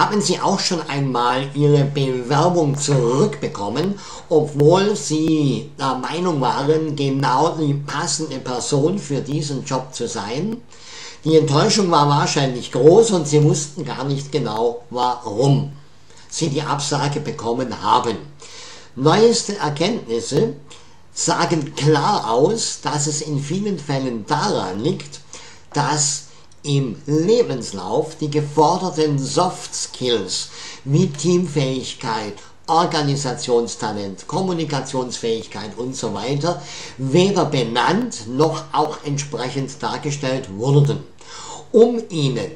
Haben Sie auch schon einmal Ihre Bewerbung zurückbekommen, obwohl Sie der Meinung waren, genau die passende Person für diesen Job zu sein? Die Enttäuschung war wahrscheinlich groß und Sie wussten gar nicht genau, warum Sie die Absage bekommen haben. Neueste Erkenntnisse sagen klar aus, dass es in vielen Fällen daran liegt, dass im Lebenslauf die geforderten Soft Skills wie Teamfähigkeit, Organisationstalent, Kommunikationsfähigkeit und so weiter weder benannt noch auch entsprechend dargestellt wurden. Um Ihnen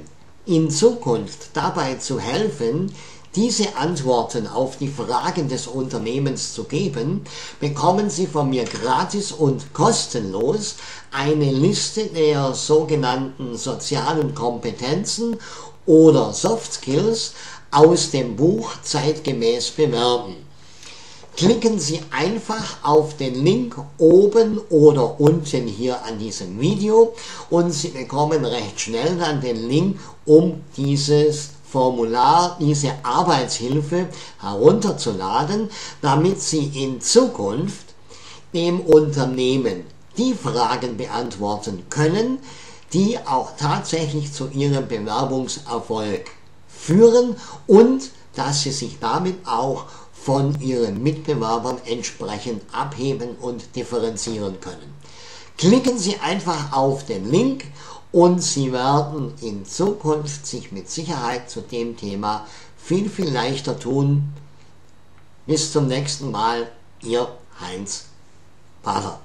in Zukunft dabei zu helfen, diese Antworten auf die Fragen des Unternehmens zu geben, bekommen Sie von mir gratis und kostenlos eine Liste der sogenannten sozialen Kompetenzen oder Soft Skills aus dem Buch Zeitgemäß bewerben. Klicken Sie einfach auf den Link oben oder unten hier an diesem Video und Sie bekommen recht schnell dann den Link, um dieses Formular, diese Arbeitshilfe herunterzuladen, damit Sie in Zukunft dem Unternehmen die Fragen beantworten können, die auch tatsächlich zu Ihrem Bewerbungserfolg führen und dass Sie sich damit auch von Ihren Mitbewerbern entsprechend abheben und differenzieren können. Klicken Sie einfach auf den Link und Sie werden in Zukunft sich mit Sicherheit zu dem Thema viel, viel leichter tun. Bis zum nächsten Mal, Ihr Heinz Pater.